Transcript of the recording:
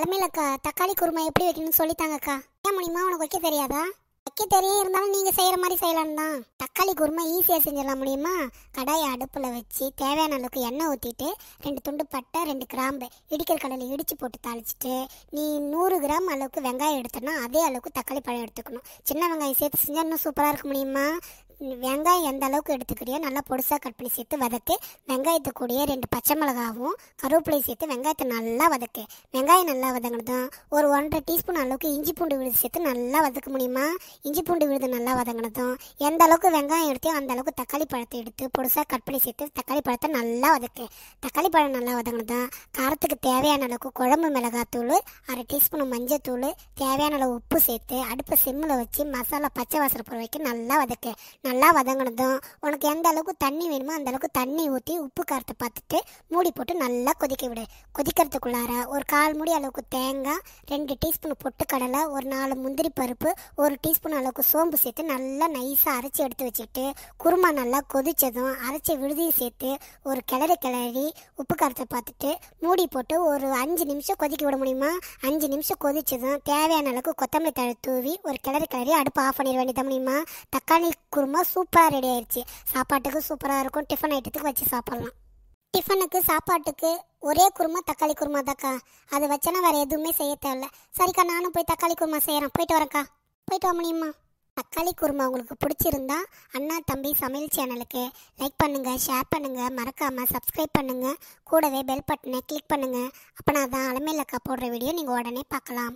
அலமேலக்கா தக்காளி குருமா எப்படி வைக்கணும்னு சொல்லித்தாங்கக்கா ஏன் முடியுமா உனக்கு வைக்க தெரியாதா? வைக்க தெரியும் இருந்தாலும் நீங்கள் செய்கிற மாதிரி செய்யலாம் தான். தக்காளி குருமா ஈஸியாக செஞ்சிடலாம் முடியுமா கடாயை அடுப்பில் வச்சு தேவையான அளவுக்கு எண்ணெய் ஊற்றிட்டு ரெண்டு துண்டு பட்டை ரெண்டு கிராம்பு இடிக்கிற கடலில் இடித்து போட்டு தாளிச்சிட்டு நீ நூறு கிராம் அளவுக்கு வெங்காயம் எடுத்தனா அதே அளவுக்கு தக்காளி பழம் எடுத்துக்கணும். சின்ன வெங்காயம் சேர்த்து செஞ்சால் இன்னும் சூப்பராக இருக்க முடியுமா வெங்காயம் எந்த அளவுக்கு எடுத்துக்கிறியோ நல்லா பொடிசாக கட் பண்ணி சேர்த்து வதக்கு. வெங்காயத்து கூடயே ரெண்டு பச்சை மிளகாவும் கருவேப்பிலையும் சேர்த்து வெங்காயத்தை நல்லா வதக்கு. வெங்காயம் நல்லா வதங்கினதும் ஒரு ஒன்றரை டீஸ்பூன் அளவுக்கு இஞ்சி பூண்டு விழுது சேர்த்து நல்லா வதக்க முடியுமா? இஞ்சி பூண்டு விழுது நல்லா வதங்கினதும் எந்த அளவுக்கு வெங்காயம் எடுத்தியோ அந்த அளவுக்கு தக்காளி பழத்தை எடுத்து பொடிசாக கட் பண்ணி சேர்த்து தக்காளி பழத்தை நல்லா வதக்கு. தக்காளி பழம் நல்லா வதங்கினதும் காரத்துக்கு தேவையான அளவுக்கு குழம்பு மிளகாத்தூள் அரை டீஸ்பூன் மஞ்சத்தூள் தேவையான அளவு உப்பு சேர்த்து அடுப்பை சிம்மில் வச்சு மசாலா பச்சை வாசனை பொருள் வரைக்கும் நல்லா வதக்கு. நல்லா வதங்கினதும் உனக்கு எந்த அளவுக்கு தண்ணி வேணுமோ அந்த அளவுக்கு தண்ணி ஊற்றி உப்பு காரத்தை பார்த்துட்டு மூடி போட்டு நல்லா கொதிக்க விடு. கொதிக்கிறதுக்குள்ளார ஒரு கால் மூடி அளவுக்கு தேங்காய் ரெண்டு டீஸ்பூன் பொட்டுக்கடலை ஒரு நாலு முந்திரி பருப்பு ஒரு டீஸ்பூன் அளவுக்கு சோம்பு சேர்த்து நல்லா நைஸாக அரைச்சி எடுத்து வச்சுக்கிட்டு குருமா நல்லா கொதித்ததும் அரைச்ச விழுதியும் சேர்த்து ஒரு கிளறி கிளறி உப்பு காரத்தை பார்த்துட்டு மூடி போட்டு ஒரு அஞ்சு நிமிஷம் கொதிக்க விட முடியுமா? அஞ்சு நிமிஷம் கொதிச்சதும் தேவையான அளவுக்கு கொத்தமல்லி தழை தூவி ஒரு கிளறி கிளறி அடுப்பு ஆஃப் பண்ணிட வேண்டியது முடியுமா? தக்காளி குருமா சூப்பராக ரெடி ஆயிடுச்சு சாப்பாட்டுக்கு சூப்பராக இருக்கும். டிஃபன் ஐட்டத்துக்கு வச்சு சாப்பிட்லாம். டிஃபனுக்கு சாப்பாட்டுக்கு ஒரே குருமா தக்காளி குருமா தாக்கா அது வச்சனா வேறு எதுவுமே செய்ய தேவையில்ல. சரிக்கா நானும் போய் தக்காளி குருமா செய்கிறேன் போயிட்டு வரேன்க்கா. போயிட்டு வர முடியுமா தக்காளி குருமா உங்களுக்கு பிடிச்சிருந்தா அண்ணா தம்பி சமையல் சேனலுக்கு லைக் பண்ணுங்கள் ஷேர் பண்ணுங்கள் மறக்காமல் சப்ஸ்கிரைப் பண்ணுங்க. கூடவே பெல் பட்டனை கிளிக் பண்ணுங்க. அப்போனா தான் அலமேலக்கா போடுற வீடியோ நீங்கள் உடனே பார்க்கலாம்.